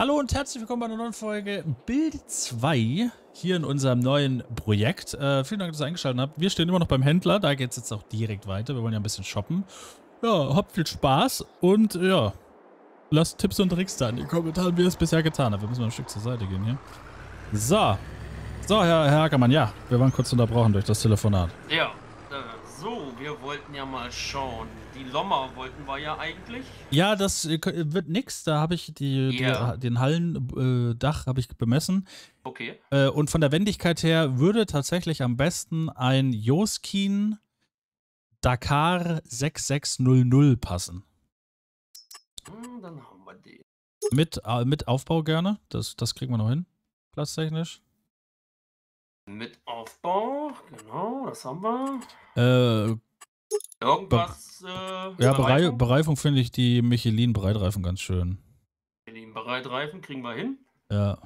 Hallo und herzlich willkommen bei einer neuen Folge Bild 2 hier in unserem neuen Projekt. Äh, vielen Dank, dass ihr eingeschaltet habt. Wir stehen immer noch beim Händler, da geht es jetzt auch direkt weiter. Wir wollen ja ein bisschen shoppen. Ja, habt viel Spaß und ja, lasst Tipps und Tricks da in die Kommentare, wie ihr es bisher getan habt. Wir müssen mal ein Stück zur Seite gehen hier. So. So, Herr, Herr Ackermann, ja, wir waren kurz unterbrochen durch das Telefonat. Ja, wir wollten ja mal schauen. Die Lommer wollten wir ja eigentlich. Ja, das äh, wird nix. Da habe ich die, Ja. die, den Hallendach habe ich bemessen. Okay. Äh, und von der Wendigkeit her würde tatsächlich am besten ein Joskin Dakar 6600 passen. Hm, dann haben wir den. Mit, äh, mit Aufbau gerne. Das, das kriegen wir noch hin. Platztechnisch. Mit Aufbau, genau, das haben wir. Äh, Irgendwas, äh, ja, Berei Bereifung? Bereifung finde ich die Michelin Breitreifen ganz schön. Den Bereitreifen kriegen wir hin. Ja,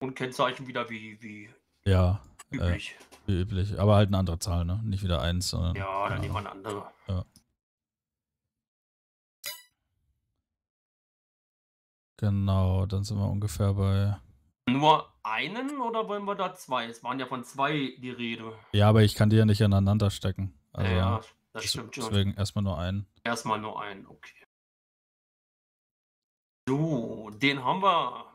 Und Kennzeichen wieder wie, wie ja, äh, üblich. wie üblich. Aber halt eine andere Zahl, ne? Nicht wieder eins, sondern. ja, dann nehmen wir eine andere. Genau, dann sind wir ungefähr bei. Nur einen oder wollen wir da zwei? Es waren ja von zwei die Rede. Ja, aber ich kann die ja nicht aneinander stecken. Also ja, das des- stimmt schon. deswegen erstmal nur einen. Erstmal nur einen, okay. So, den haben wir.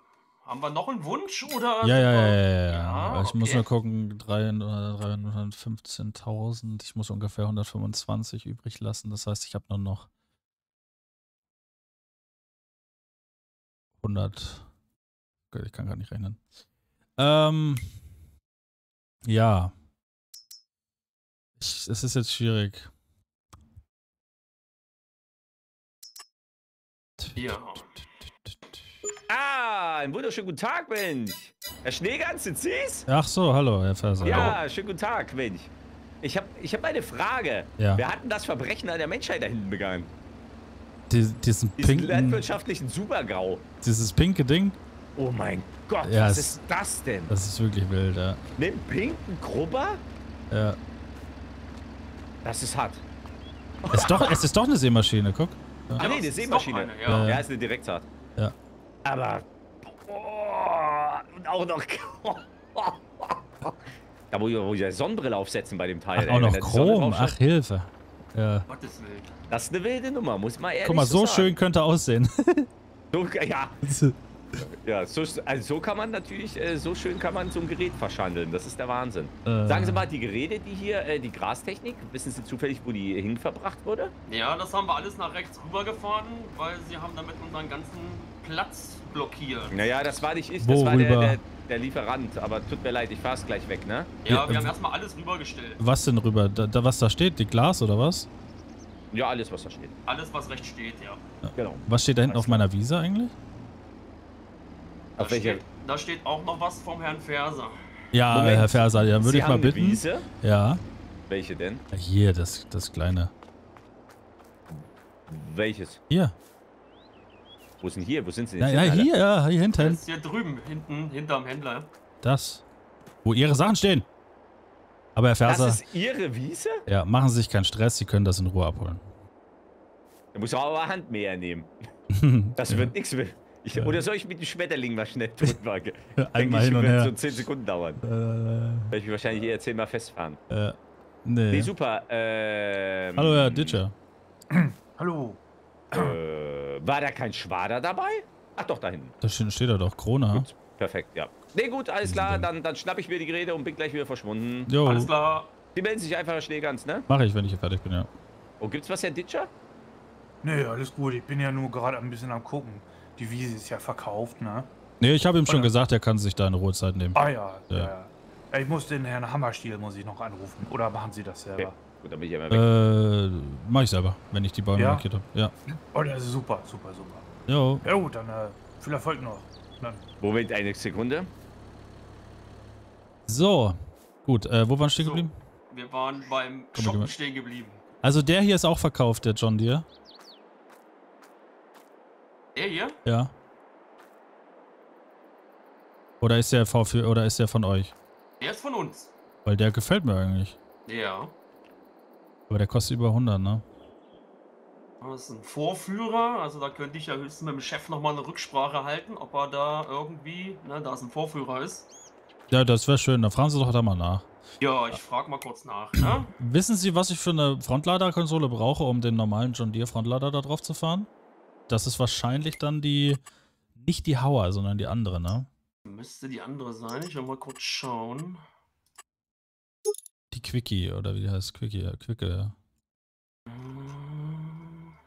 Haben wir noch einen Wunsch oder? Ja, ja, ja, ja, ja. Ja, Ich muss okay. nur gucken, 300 315.000. Ich muss ungefähr 125 übrig lassen. Das heißt, ich habe nur noch 100. Gut, ich kann gar nicht rechnen. Ähm, ja. Ich, es ist jetzt schwierig. Ja. Ah, einen wunderschönen guten Tag, Mensch. Herr Schneegans, sind Sie's? Ach so, hallo, Herr Ferser. Ja, schönen guten Tag, Mensch. Ich habe ich hab eine Frage. Ja. Wer hat denn das Verbrechen an der Menschheit da hinten begangen? Die, diesen Diesen pinken, landwirtschaftlichen Supergrau. dieses pinke Ding, Oh mein Gott, Ja, was ist das denn? das ist wirklich wild, ja. Einen pinken Grubber? ja. Das ist hart. Es ist, doch, es ist doch eine Seemaschine, guck. Ah, Ja, nee, es eine Seemaschine. eine, ja. Ja. Ist eine Direktsaat. Ja. Aber. Oh, und auch noch. da muss ich, muss ich ja Sonnenbrille aufsetzen bei dem Teil. Ach, ey, auch noch Chrom. Ach, Hilfe. Ja. Gottes Willen. Das ist eine wilde Nummer, muss man ehrlich Guck mal, so sagen. schön könnte aussehen. So, ja, ja so, also so kann man natürlich, äh, so schön kann man so ein Gerät verschandeln. Das ist der Wahnsinn. Äh. Sagen Sie mal, die Geräte, die hier, äh, die Grastechnik, wissen Sie zufällig, wo die hinverbracht wurde? Ja, das haben wir alles nach rechts rübergefahren, weil sie haben damit unseren ganzen Platz blockiert. Naja, das war nicht ich, das war der, Worüber? der, der Lieferant. Aber tut mir leid, ich fahr's gleich weg, ne? Ja, Ja, wir haben ähm, erstmal alles rübergestellt. Was denn rüber? Da, da, was da steht? Die Glas oder was? Ja, alles, was da steht. Alles, was rechts steht, ja. Genau. Was steht da hinten auf meiner Wiese eigentlich? Da Auf welcher? steht, da steht auch noch was vom Herrn Ferser. Ja, Moment. Herr Ferser, ja, würde Sie ich mal haben eine bitten. Wiese? Ja. Welche denn? Hier, das, das kleine. Welches? Hier. Wo denn hier? Wo sind sie Ja, denn? ja, Alter? hier, ja, hier Das hinten. ist hier drüben, hinten, hinterm Händler. Das. Wo Ihre Sachen stehen. Aber Herr Das Ferser, ist Ihre Wiese? ja, machen Sie sich keinen Stress, Sie können das in Ruhe abholen. Da muss ich aber Handmäher nehmen. Das wird nichts mehr. Ich. Oder soll ich mit dem Schmetterling mal schnell drüber? gehen? Einmal hin und wird her. so 10 Sekunden dauern. Äh, Werde ich mich wahrscheinlich eher zehnmal festfahren. äh, Nee, nee. super. Ähm, Hallo, Herr Ditcher. Hallo. Äh, war da kein Schwader dabei? Ach doch, da hinten. Da steht, steht da doch Krone. Gut, perfekt, ja. Nee, gut, alles klar. Dann, dann schnapp ich mir die Geräte und bin gleich wieder verschwunden. Jo, Alles klar. Die melden sich einfach schnell ganz, ne? mache ich, wenn ich hier fertig bin, ja. Oh, gibt's was, Herr Ditcher? Nee, alles gut. Ich bin ja nur gerade ein bisschen am gucken. Die Wiese ist ja verkauft, ne? Nee, ich habe ihm schon gesagt, er kann sich da eine Ruhezeit nehmen. Ah ja, Ja. ja. Ich muss den Herrn Hammerstiel muss ich noch anrufen. Oder machen Sie das selber? Okay. Gut, dann bin ich ja weg. Äh, mach ich selber, wenn ich die Bäume Ja? markiert habe. Ja. Oh, das ist super, super, super. Jo. Ja gut, dann äh, viel Erfolg noch. Dann. Moment, eine Sekunde. So. Gut, äh, wo waren wir stehen So. geblieben? Wir waren beim mal. stehen geblieben. Also der hier ist auch verkauft, der John Deere. Der hier? Ja. Oder ist der V4 oder ist der von euch? Der ist von uns. Weil der gefällt mir eigentlich. Ja. Aber der kostet über 100, ne? Das ist ein Vorführer, also da könnte ich ja höchstens mit dem Chef nochmal eine Rücksprache halten, ob er da irgendwie, ne, da es ein Vorführer ist. Ja, das wäre schön. Da fragen Sie doch da mal nach. Ja, ich frage mal kurz nach, ne? Wissen Sie, was ich für eine Frontladerkonsole brauche, um den normalen John Deere Frontlader da drauf zu fahren? Das ist wahrscheinlich dann die, nicht die Hauer, sondern die andere, ne? Müsste die andere sein. Ich will mal kurz schauen. Die Quickie, oder wie die heißt? Quickie, ja, Quicke, ja. Ähm.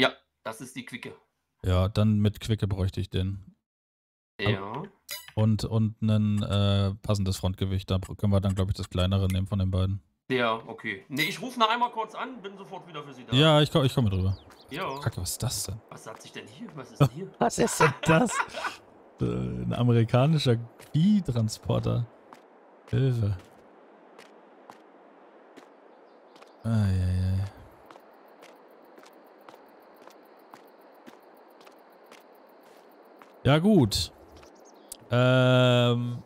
Ja, das ist die Quicke. Ja, dann mit Quicke bräuchte ich den. Ja. Und, und ein äh, passendes Frontgewicht. Da können wir dann, glaube ich, das kleinere nehmen von den beiden. Ja, okay. Ne, ich rufe noch einmal kurz an, bin sofort wieder für Sie da. Ja, ich komme ich komm mit drüber. Ja. Kacke, was ist das denn? Was sagt sich denn hier? Was ist denn hier? Was ist denn das? ein amerikanischer Viehtransporter. Hilfe. Eieiei. Ja, gut. Ähm.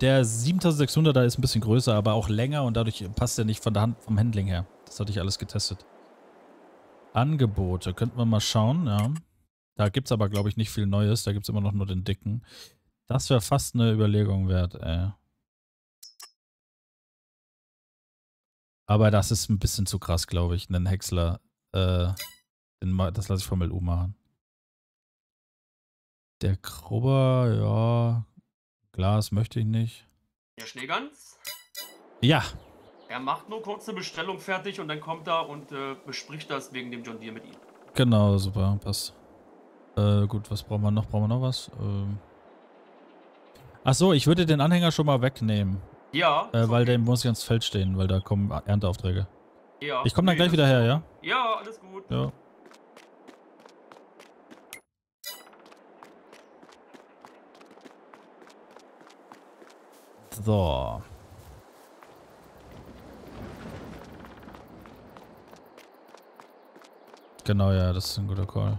Der 7600er ist ein bisschen größer, aber auch länger und dadurch passt er nicht von der Hand, vom Handling her. Das hatte ich alles getestet. Angebote, könnten wir mal schauen, ja. Da gibt es aber, glaube ich, nicht viel Neues. Da gibt es immer noch nur den dicken. Das wäre fast eine Überlegung wert, ey. Aber das ist ein bisschen zu krass, glaube ich, einen Häcksler. Äh, das lasse ich vom LU machen. Der Krubber, ja. Glas möchte ich nicht. Der Schneegans? Ja, Er macht nur kurz eine Bestellung fertig und dann kommt er und äh, bespricht das wegen dem John Deere mit ihm. genau, super, passt. Äh, gut, was brauchen wir noch? Brauchen wir noch was? Ähm. Ach so, ich würde den Anhänger schon mal wegnehmen, Ja. äh, weil okay. der muss ganz Feld stehen, weil da kommen Ernteaufträge. Ja. Ich komme dann okay, gleich wieder her, ja? Ja, alles gut. Ja. So. Genau, ja, das ist ein guter Call.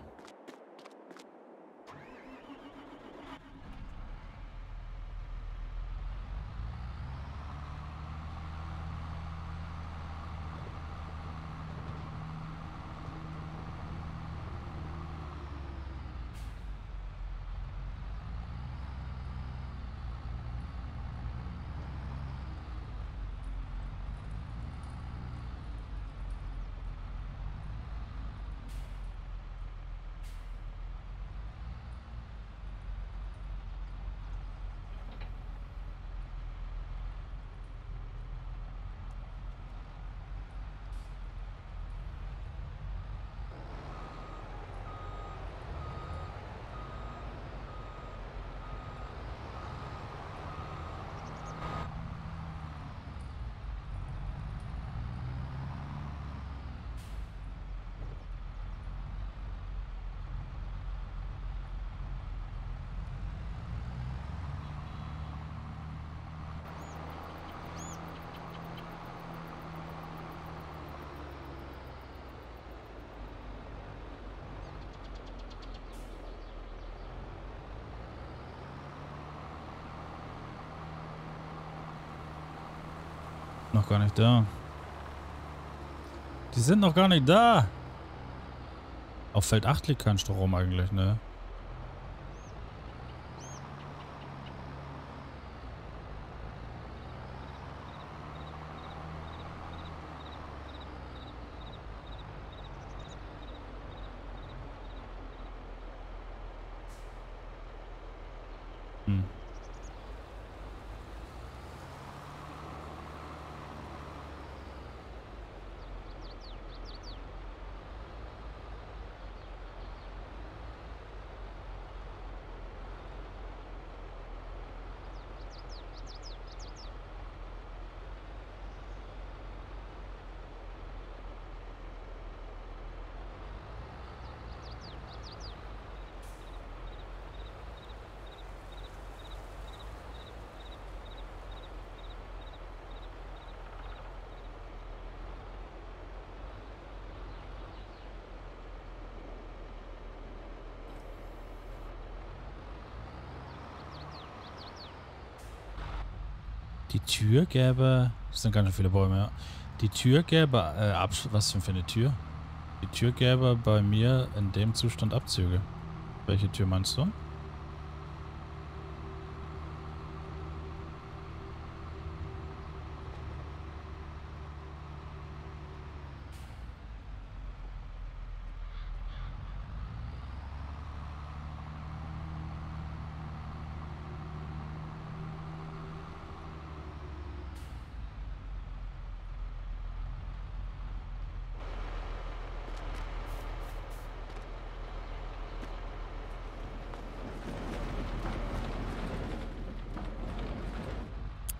Noch gar nicht da. Die sind noch gar nicht da. Auf Feld 8 liegt kein Strom eigentlich, ne? Hm. Die Tür gäbe. Das sind ganz schön viele Bäume, ja. Die Tür gäbe. Äh, Absch was für eine Tür? Die Tür gäbe bei mir in dem Zustand Abzüge. Welche Tür meinst du?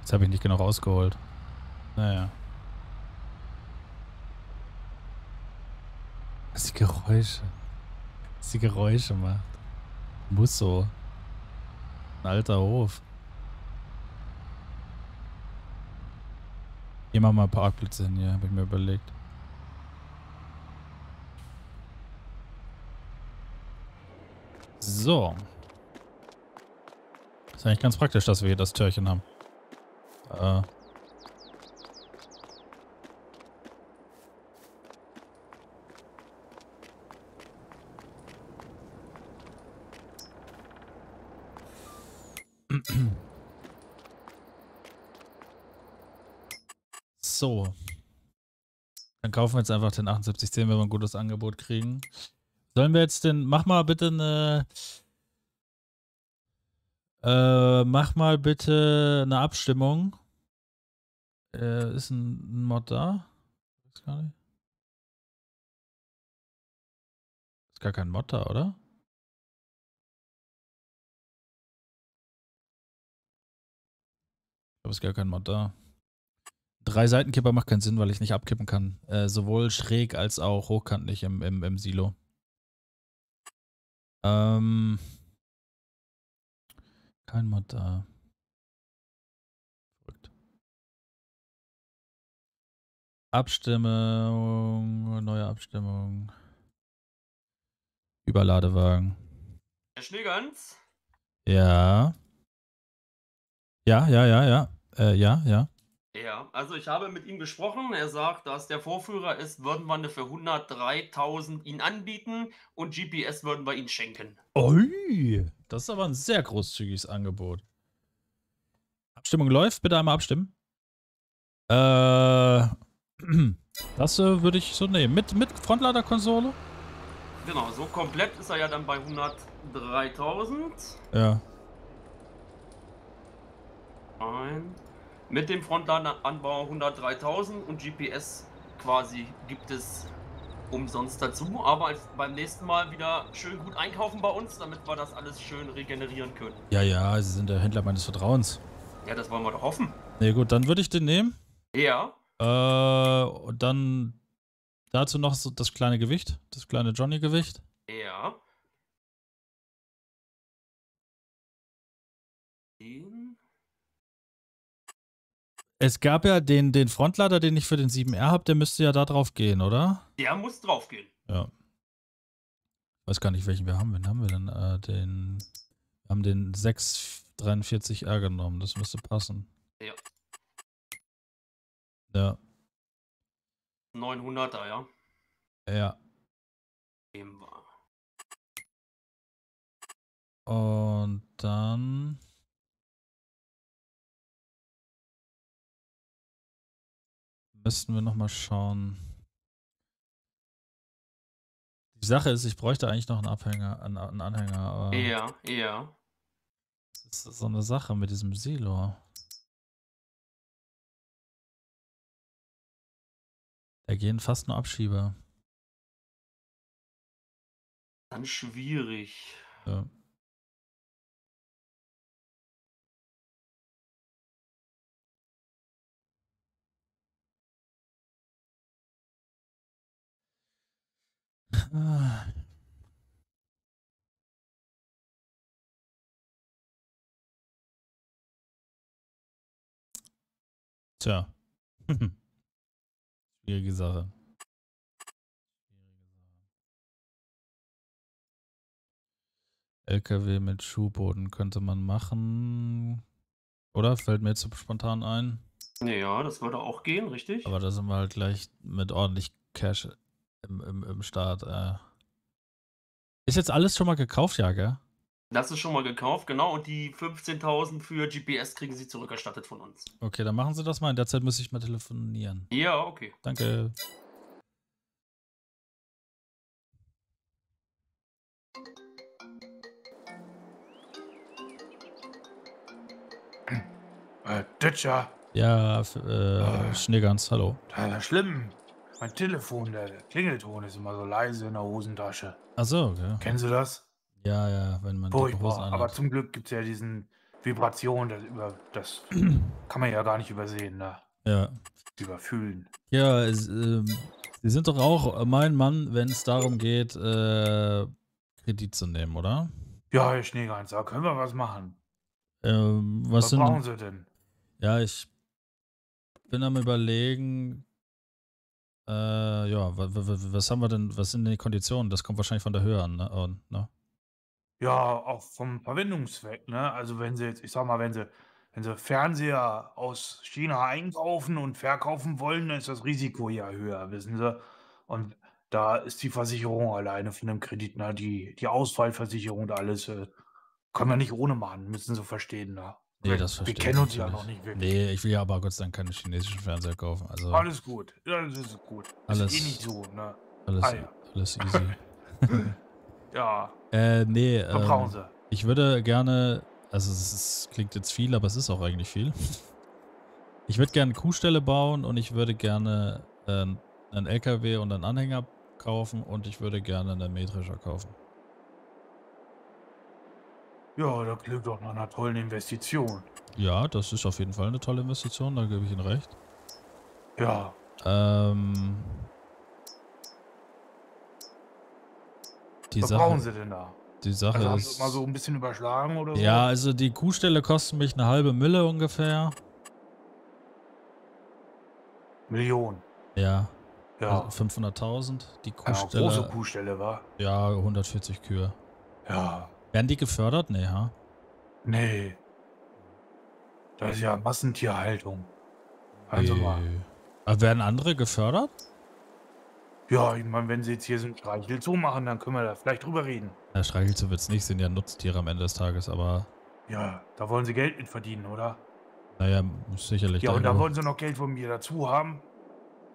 Jetzt habe ich nicht genau rausgeholt. Naja. Was die Geräusche. Was die Geräusche macht. Muss so. Ein alter Hof. Hier machen wir Parkplätze hin, hier, habe ich mir überlegt. So. Ist eigentlich ganz praktisch, dass wir hier das Türchen haben. Äh. So. Dann kaufen wir jetzt einfach den 7810, wenn wir ein gutes Angebot kriegen. Sollen wir jetzt den. Mach mal bitte eine. Äh, mach mal bitte eine Abstimmung. Äh, ist ein, Mod da? Ist gar nicht. Ist gar kein Mod da, oder? Ich glaube, ist gar kein Mod da. Drei Seitenkipper macht keinen Sinn, weil ich nicht abkippen kann. Äh, sowohl schräg als auch hochkantig im, im, im Silo. Ähm. Kein Mod da. Verrückt. Abstimmung, neue Abstimmung. Überladewagen. Herr Schneegans? Ja. Ja, ja, ja, ja. Äh, ja, ja. Ja, also ich habe mit ihm gesprochen. Er sagt, dass der Vorführer ist, würden wir eine für 103.000 ihn anbieten und GPS würden wir ihn schenken. Ui, das ist aber ein sehr großzügiges Angebot. Abstimmung läuft, bitte einmal abstimmen. Äh, das äh, würde ich so nehmen. Mit, mit Frontlader-Konsole? Genau, so komplett ist er ja dann bei 103.000. Ja. Ein. Mit dem Frontladeranbau 103.000 und GPS quasi gibt es umsonst dazu. Aber beim nächsten Mal wieder schön gut einkaufen bei uns, damit wir das alles schön regenerieren können. Ja, ja, Sie sind der Händler meines Vertrauens. Ja, das wollen wir doch hoffen. Nee, gut, dann würde ich den nehmen. Ja. Äh, und dann dazu noch so das kleine Gewicht, das kleine Johnny-Gewicht. Ja. Es gab ja den, den Frontlader, den ich für den 7R habe, der müsste ja da drauf gehen, oder? Der muss draufgehen. Ja. Ich weiß gar nicht, welchen wir haben. Wen haben wir denn? Äh, den. Wir haben den 643R genommen. Das müsste passen. Ja. Ja. 900er, ja. Ja. Und dann. Müssten wir nochmal schauen. Die Sache ist, ich bräuchte eigentlich noch einen Abhänger, einen, einen Anhänger, aber Ja, ja. das ist so eine Sache mit diesem Silo. Da gehen fast nur Abschieber. Dann schwierig. Ja. Ah. Tja. Schwierige Sache. LKW mit Schuhboden könnte man machen. Oder? Fällt mir jetzt so spontan ein. Ja, das würde auch gehen, richtig? Aber da sind wir halt gleich mit ordentlich Cash im, im, im Start. Äh. Ist jetzt alles schon mal gekauft, ja, gell? Das ist schon mal gekauft, genau. Und die 15.000 für GPS kriegen sie zurückerstattet von uns. Okay, dann machen Sie das mal. In der Zeit muss ich mal telefonieren. Ja, okay. Danke. Äh, Ditcher, Ja, äh, Ah. Schneegans, hallo. ist schlimm. Mein Telefon, der, Klingelton ist immer so leise in der Hosentasche. Achso, okay. Kennen Sie das? Ja, ja, wenn man Furchtbar. Aber zum Glück gibt es ja diesen Vibration, das, über, das kann man ja gar nicht übersehen, ne? Ja. Überfühlen. Ja, es, ähm, Sie sind doch auch mein Mann, wenn es darum geht, äh, Kredit zu nehmen, oder? Ja, Herr Schneegans, da können wir was machen. Ähm, was Was sind. brauchen Sie denn? Ja, ich bin am überlegen. Äh, ja, wa- wa- wa- was haben wir denn, was sind denn die Konditionen? Das kommt wahrscheinlich von der Höhe an, ne? Und, ne? Ja, auch vom Verwendungszweck, ne? Also wenn Sie jetzt, ich sag mal, wenn Sie, wenn Sie Fernseher aus China einkaufen und verkaufen wollen, dann ist das Risiko ja höher, wissen Sie. Und da ist die Versicherung alleine von dem Kredit, ne? Die, die Ausfallversicherung und alles, äh, kann man nicht ohne machen, müssen Sie verstehen, ne? Nee, Wir- das verstehe Wir ich kennen uns ja noch nicht wirklich. Nee, ich will ja aber Gott sei Dank keine chinesischen Fernseher kaufen. Also Alles gut, das ist gut. Alles- Ist eh nicht so, ne? alles, ah, ja. alles easy. Ja, äh, nee, ähm, ich würde gerne, also es ist, klingt jetzt viel, aber es ist auch eigentlich viel. Ich würde gerne eine Kuhstelle bauen und ich würde gerne äh, einen LKW und einen Anhänger kaufen und ich würde gerne einen Mähdrescher kaufen. Ja, das klingt doch nach einer tollen Investition. Ja, das ist auf jeden Fall eine tolle Investition, da gebe ich Ihnen recht. Ja, Ähm, die was Sache, brauchen Sie denn da? die Sache Also haben ist, Sie mal so ein bisschen überschlagen oder so? ja, also die Kuhstelle kostet mich eine halbe Mille ungefähr. Millionen. Ja, Ja. also 500.000. Die ja Kuhstelle, große Kuhstelle, war. ja, 140 Kühe. Ja. Werden die gefördert? Nee, ha? Nee. Das ist ja Massentierhaltung. Also mal. Nee. Aber werden andere gefördert? Ja, ich meine, wenn Sie jetzt hier so ein Streichelzoo machen, dann können wir da vielleicht drüber reden. Ja, Streichelzoo wird's nicht, sind ja Nutztiere am Ende des Tages, aber Ja, da wollen Sie Geld mit verdienen, oder? naja, sicherlich. Ja, und da wollen Sie noch Geld von mir dazu haben?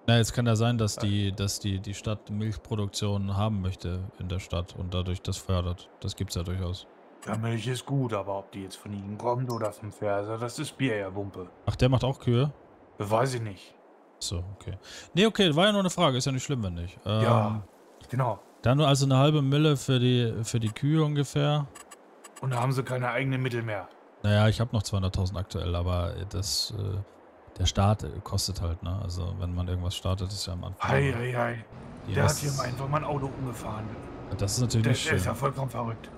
Na, jetzt kann ja sein, dass die, dass die, die Stadt Milchproduktion haben möchte in der Stadt und dadurch das fördert. Das gibt's ja durchaus. Ja, Milch ist gut, aber ob die jetzt von Ihnen kommt oder vom Verser, das ist Bier ja Wumpe. Ach, der macht auch Kühe? Weiß ich nicht. So, okay. Nee, okay, war ja nur eine Frage, ist ja nicht schlimm, wenn nicht. Ähm, Ja, genau. Dann nur also eine halbe Mille für die, für die Kühe ungefähr. Und da haben Sie keine eigenen Mittel mehr. Naja, ich habe noch 200.000 aktuell, aber das, äh, der Start äh, kostet halt, ne? Also, wenn man irgendwas startet, ist ja am Anfang. Hei, hei. die Der hat Rest- hier mal einfach mal ein Auto umgefahren. Das ist natürlich Der, nicht der ist ja schön. vollkommen verrückt.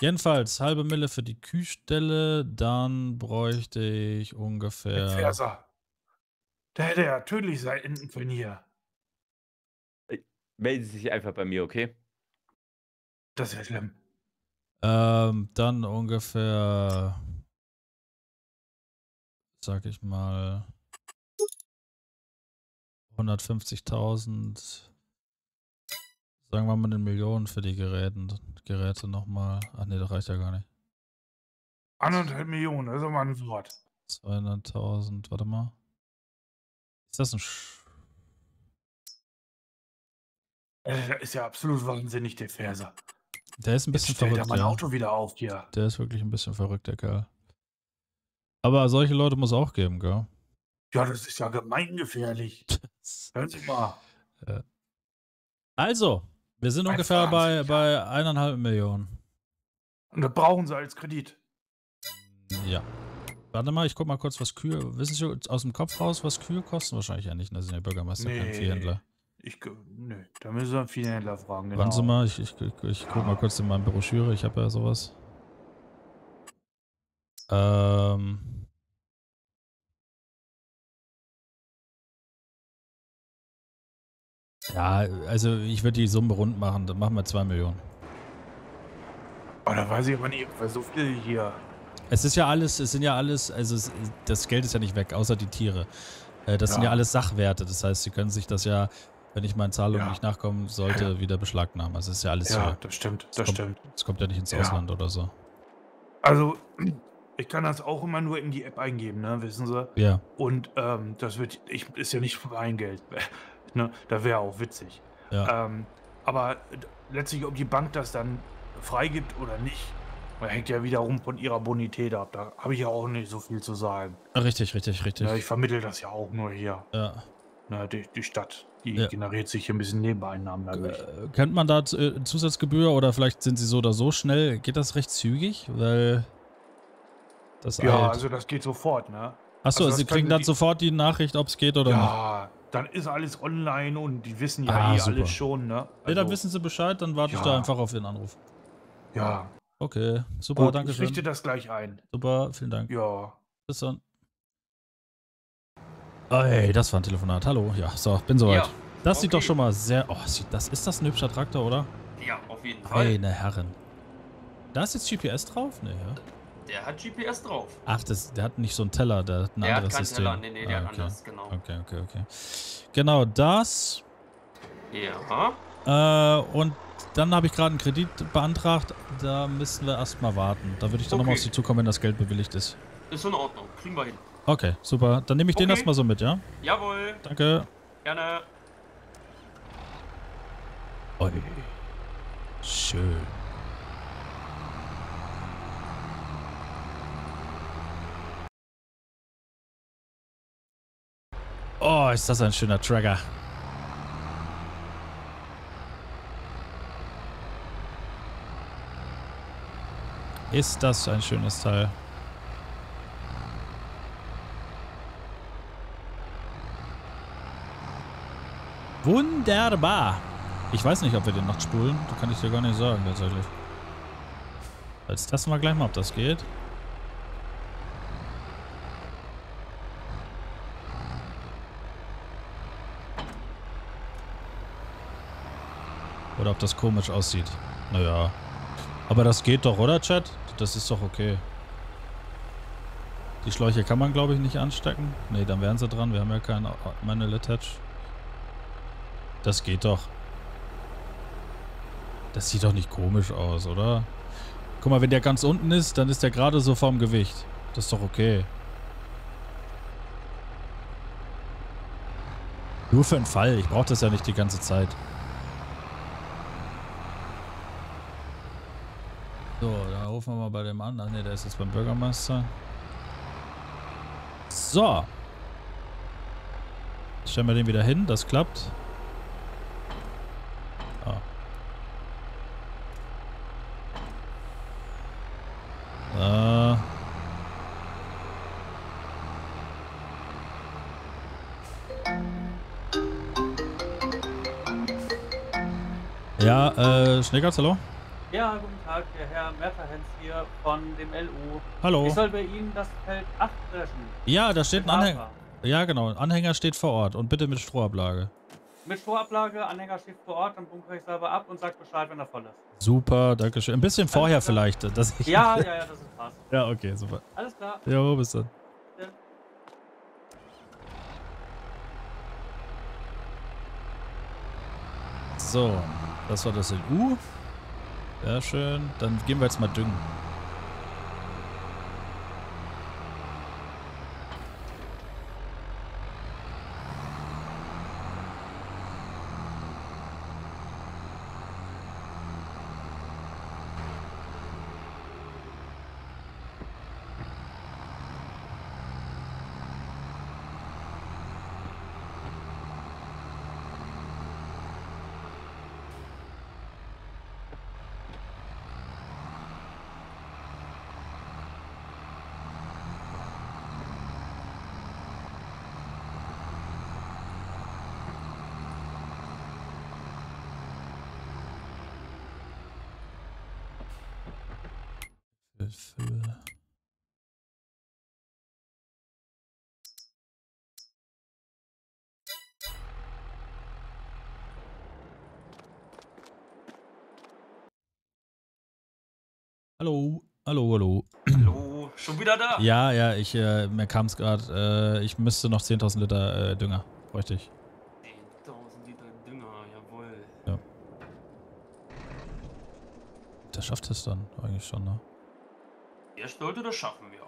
Jedenfalls, halbe Mille für die Kühlstelle, dann bräuchte ich ungefähr. Verser. Der hätte ja tödlich sein enden können hier. Melden Sie sich einfach bei mir, okay? Das ist ja schlimm. Ähm, dann ungefähr. Sag ich mal. 150.000. Sagen wir mal eine Million für die Geräten, Geräte nochmal. Ach nee, das reicht ja gar nicht. Anderthalb Millionen, das ist aber ein Wort. 200.000, warte mal. Ist das ein Sch Äh, Der ist ja absolut wahnsinnig, der Verser. Der ist ein Jetzt bisschen stellt er verrückt, mein ja. Auto wieder auf hier. Der ist wirklich ein bisschen verrückt, der Kerl. Aber solche Leute muss es auch geben, gell? Ja, das ist ja gemeingefährlich. Hören Sie mal. Also, wir sind Ein ungefähr bei, bei eineinhalb Millionen. Und das brauchen Sie als Kredit. Ja. Warte mal, ich guck mal kurz, was Kühe. Wissen Sie aus dem Kopf raus, was Kühe kosten? Wahrscheinlich ja nicht, da sind ja Bürgermeister kein Nee. Viehhändler. Ich, nö, da müssen Sie einen Viehhändler fragen. Genau. Warten Sie mal, ich, ich, ich, ich guck mal kurz in meine Broschüre, ich habe ja sowas. Ähm. Ja, also ich würde die Summe rund machen, dann machen wir 2 Millionen. Oh, da weiß ich aber nicht, weil so viel hier. Es ist ja alles, es sind ja alles, also es, das Geld ist ja nicht weg, außer die Tiere. Äh, das sind ja Ja. alles Sachwerte. Das heißt, sie können sich das ja, wenn ich meinen Zahlungen Ja. nicht nachkommen sollte, wieder beschlagnahmen. Also es ist ja alles Ja, hier. das stimmt, Es das kommt, stimmt. Es kommt ja nicht ins Ja. Ausland oder so. Also, ich kann das auch immer nur in die App eingeben, ne, wissen Sie? Ja. Und ähm, das wird, ich, ist ja nicht mein Geld. ne? Da wäre auch witzig. Ja. Ähm, aber letztlich, ob die Bank das dann freigibt oder nicht, hängt ja wiederum von ihrer Bonität ab. Da habe ich ja auch nicht so viel zu sagen. Richtig, richtig, richtig. Ne, ich vermittel das ja auch nur hier. ja. Ne, die, die Stadt, die Ja. generiert sich hier ein bisschen Nebeneinnahmen dadurch. Äh, kennt man da äh, Zusatzgebühr oder vielleicht sind sie so oder so schnell? Geht das recht zügig? Weil das ja, eilt. also das geht sofort, ne? Achso, also sie kriegen dann die- sofort die Nachricht, ob es geht oder nicht. Ja, dann ist alles online und die wissen ja Ah, eh super. alles schon, ne? Ja, dann Also, wissen sie Bescheid, dann warte ich ja. da einfach auf ihren Anruf. Ja, Okay, super, gut, danke ich schön. richte das gleich ein. Super, vielen Dank. Ja. Bis dann. Ey, das war ein Telefonat. Hallo, ja, so, bin soweit. Ja, das sieht doch okay. schon mal sehr. Oh, sieht, das ist das ein hübscher Traktor, oder? Ja, auf jeden Fall. Meine Herren. Da ist jetzt GPS drauf? Nee, ja. Der hat GPS drauf. Ach, das, der hat nicht so einen Teller, der hat ein der hat anderes keinen System. Teller. Nee, nee, der Ah, hat okay. anders, genau. Okay, okay, okay. Genau, das. Ja. Äh, und dann habe ich gerade einen Kredit beantragt. Da müssen wir erstmal warten. Da würde ich dann nochmal Okay. auf Sie zukommen, wenn das Geld bewilligt ist. Ist in Ordnung. Kriegen wir hin. Okay, super. Dann nehme ich den Okay. erstmal so mit, ja? Jawohl. Danke. Gerne. Oi. Schön. Oh, ist das ein schöner Tracker. Ist das ein schönes Teil. Wunderbar. Ich weiß nicht, ob wir den noch spulen. Das kann ich dir gar nicht sagen, tatsächlich. Jetzt testen wir gleich mal, ob das geht. Oder ob das komisch aussieht. Naja. Aber das geht doch, oder, Chat? Das ist doch okay. Die Schläuche kann man, glaube ich, nicht anstecken. Ne, dann wären sie dran. Wir haben ja keinen Manual Attach. Das geht doch. Das sieht doch nicht komisch aus, oder? Guck mal, wenn der ganz unten ist, dann ist der gerade so vorm Gewicht. Das ist doch okay. Nur für einen Fall. Ich brauche das ja nicht die ganze Zeit. So, da rufen wir mal bei dem an. Ach ne, der ist jetzt beim Bürgermeister. So. Stellen wir den wieder hin. Das klappt. Ah. Äh. Ja, äh, Schneckers, hallo? Ja, guten Tag, der Herr Merterhens hier von dem LU. Hallo. Ich soll bei Ihnen das Feld 8 löschen. Ja, da steht ein Anhänger. Ja, genau. Anhänger steht vor Ort und bitte mit Strohablage. Mit Strohablage, Anhänger steht vor Ort, dann bunkere ich selber ab und sag Bescheid, wenn er voll ist. Super, danke schön. Ein bisschen vorher klar. vielleicht. Dass ich Ja, ja, ja, das ist passt. ja, okay, super. Alles klar. Jo, bis dann. So, das war das LU. Sehr schön. Dann gehen wir jetzt mal düngen. Für Hallo, hallo, hallo. Hallo. Schon wieder da? Ja, ja, ich, äh, mir kam es gerade, äh, ich müsste noch 10.000 Liter äh, Dünger. Bräuchte ich. 10.000 Liter Dünger, jawohl. Der schafft es dann eigentlich schon, ne? Der sollte das schaffen, ja.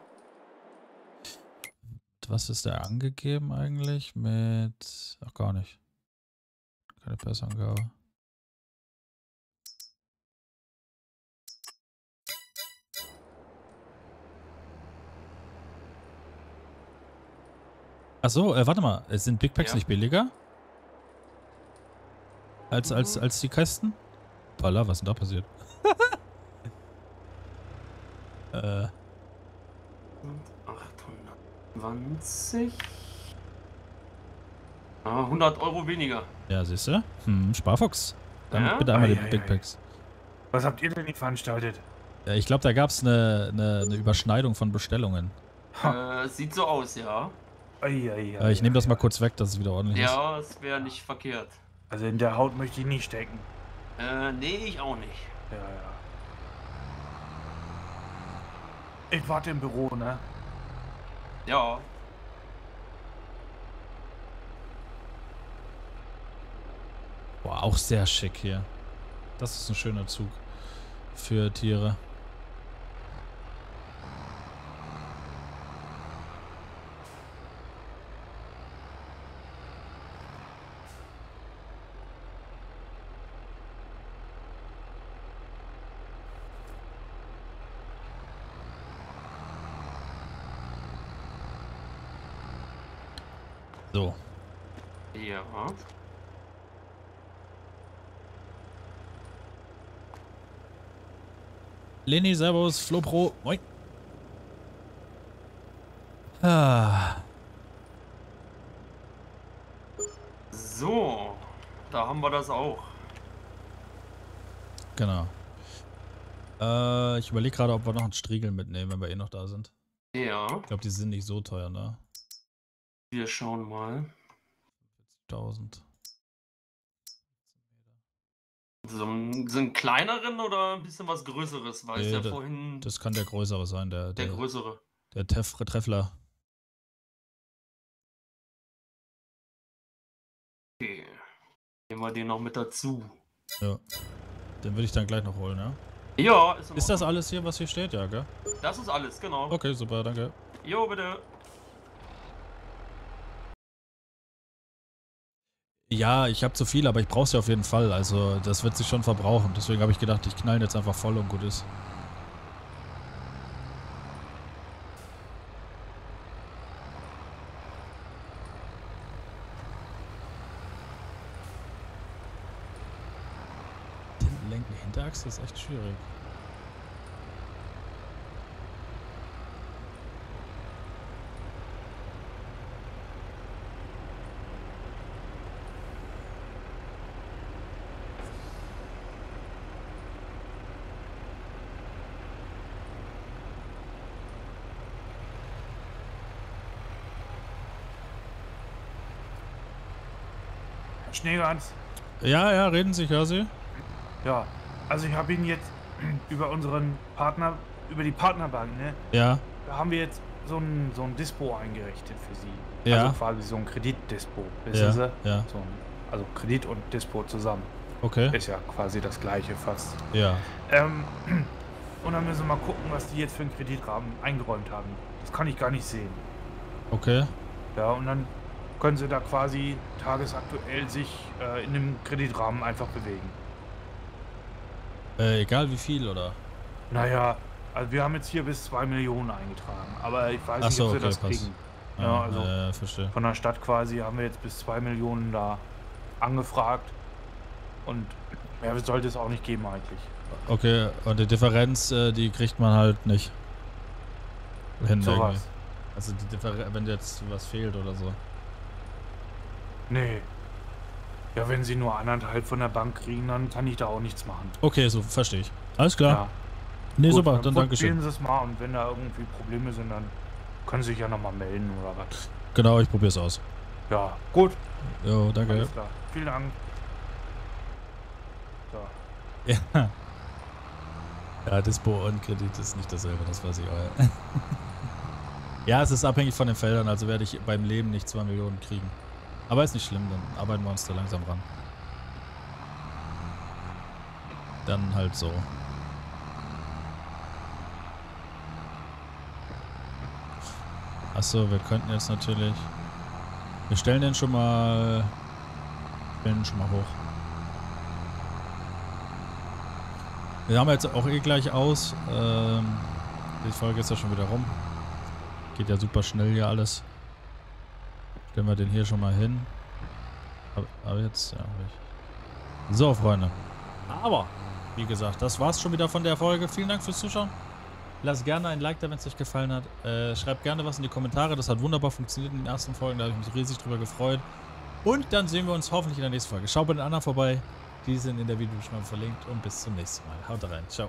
Was ist der angegeben eigentlich mit... Ach, gar nicht. Keine Pressangabe. Ach so, äh, warte mal. äh, Sind Big Packs Ja. nicht billiger? Als, als, Mhm. als die Kästen? Palla, was ist denn da passiert? äh, Und 820. Ah, 100 Euro weniger. ja, siehst du? Hm, Sparfuchs. Dann Ja? bitte einmal die Ei, ei, Big ei. Packs. Was habt ihr denn hier veranstaltet? Ja, ich glaube, da gab es eine, eine, eine Überschneidung von Bestellungen. Äh, sieht so aus, ja. Ei, ei, Äh, ei, ich nehme das mal kurz weg, dass es wieder ordentlich ist. Ja, es wäre nicht verkehrt. Also in der Haut möchte ich nicht stecken. Äh, nee, ich auch nicht. Ja, ja. Ich warte im Büro, ne? Ja. Boah, auch sehr schick hier. Das ist ein schöner Zug für Tiere. So, Ja. Leni, Servus, Flo Pro, moin. Ah, So. Da haben wir das auch. genau. Äh, ich überlege gerade, ob wir noch einen Striegel mitnehmen, wenn wir eh noch da sind. Ja. Ich glaube, die sind nicht so teuer, ne? Wir schauen mal. 1000. So, ein- so einen kleineren oder ein bisschen was Größeres? Weil Nee, ja da- vorhin Das kann der größere sein, der, der der, größere. der Tef Treffler. Okay. Nehmen wir den noch mit dazu. Ja. Den würde ich dann gleich noch holen, ja? Ja, ist, Ist das alles hier, was hier steht? Ja, gell? Das ist alles, genau. Okay, super, danke. Jo, bitte. Ja, ich habe zu viel, aber ich brauche sie auf jeden Fall. Also, das wird sich schon verbrauchen. Deswegen habe ich gedacht, ich knall ihn jetzt einfach voll und gut ist. Den Lenken Hinterachse ist echt schwierig. Schneegans. Ja, ja, reden Sie, ich höre Sie. Ja, also ich habe ihn jetzt über unseren Partner, über die Partnerbank, ne? Ja, Da haben wir jetzt so ein, so ein Dispo eingerichtet für sie. Ja. Also quasi so ein Kreditdispo, wissen ja, Sie? ja, So ein, also Kredit und Dispo zusammen. okay, Ist ja quasi das gleiche fast. ja. Ähm, und dann müssen wir mal gucken, was die jetzt für einen Kreditrahmen eingeräumt haben. Das kann ich gar nicht sehen. Okay, Ja, und dann können sie da quasi tagesaktuell sich äh, in dem Kreditrahmen einfach bewegen. äh, egal wie viel, oder? Naja, also wir haben jetzt hier bis 2 Millionen eingetragen, aber ich weiß Ach nicht, so, ob sie okay, das passt. kriegen. Ja, also äh, verstehe. von der Stadt quasi haben wir jetzt bis 2 Millionen da angefragt. Und mehr sollte es auch nicht geben eigentlich. Okay, und die Differenz, äh, die kriegt man halt nicht. Hin So was. Also die Differenz, wenn jetzt was fehlt oder so. Nee. Ja, wenn sie nur anderthalb von der Bank kriegen, dann kann ich da auch nichts machen. Okay, so verstehe ich. Alles klar. Ja. nee, Gut, super, dann danke Probieren schön. Sie es mal und wenn da irgendwie Probleme sind, dann können Sie sich ja nochmal melden oder was. Genau, ich probiere es aus. Ja, gut. Jo, danke. Alles klar. Vielen Dank. So. Ja. Ja, Dispo und Kredit ist nicht dasselbe, das weiß ich auch. Ja, ja es ist abhängig von den Feldern, also werde ich beim Leben nicht 2 Millionen kriegen. Aber ist nicht schlimm, dann arbeiten wir uns da langsam ran. Dann halt so. Achso, wir könnten jetzt natürlich... Wir stellen den schon mal... Stellen den schon mal hoch. Wir haben jetzt auch eh gleich aus. Ähm, die Folge ist ja schon wieder rum. Geht ja super schnell hier alles. Stellen wir den hier schon mal hin. Aber, aber jetzt, ja, ich. So, Freunde. Aber, wie gesagt, das war's schon wieder von der Folge. Vielen Dank fürs Zuschauen. Lasst gerne ein Like da, wenn es euch gefallen hat. Äh, schreibt gerne was in die Kommentare. Das hat wunderbar funktioniert in den ersten Folgen. Da habe ich mich riesig drüber gefreut. Und dann sehen wir uns hoffentlich in der nächsten Folge. Schaut bei den anderen vorbei. Die sind in der Videobeschreibung verlinkt. Und bis zum nächsten Mal. Haut rein. Ciao.